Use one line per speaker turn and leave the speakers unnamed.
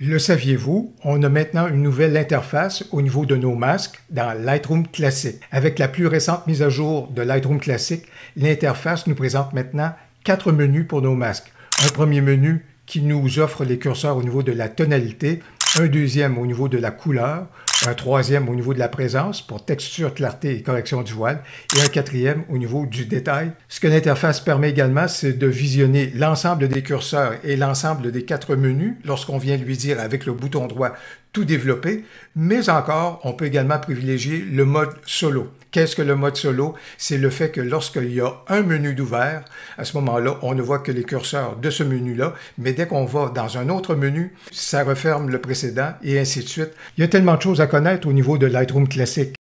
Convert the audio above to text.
Le saviez-vous, on a maintenant une nouvelle interface au niveau de nos masques dans Lightroom Classic. Avec la plus récente mise à jour de Lightroom Classic, l'interface nous présente maintenant quatre menus pour nos masques. Un premier menu qui nous offre les curseurs au niveau de la tonalité, un deuxième au niveau de la couleur, un troisième au niveau de la présence pour texture, clarté et correction du voile, et un quatrième au niveau du détail. Ce que l'interface permet également, c'est de visionner l'ensemble des curseurs et l'ensemble des quatre menus lorsqu'on vient lui dire avec le bouton droit tout développer, mais encore, on peut également privilégier le mode solo. Qu'est-ce que le mode solo? C'est le fait que lorsqu'il y a un menu d'ouvert, à ce moment-là, on ne voit que les curseurs de ce menu-là, mais dès qu'on va dans un autre menu, ça referme le précédent et ainsi de suite. Il y a tellement de choses à connaître au niveau de Lightroom classique.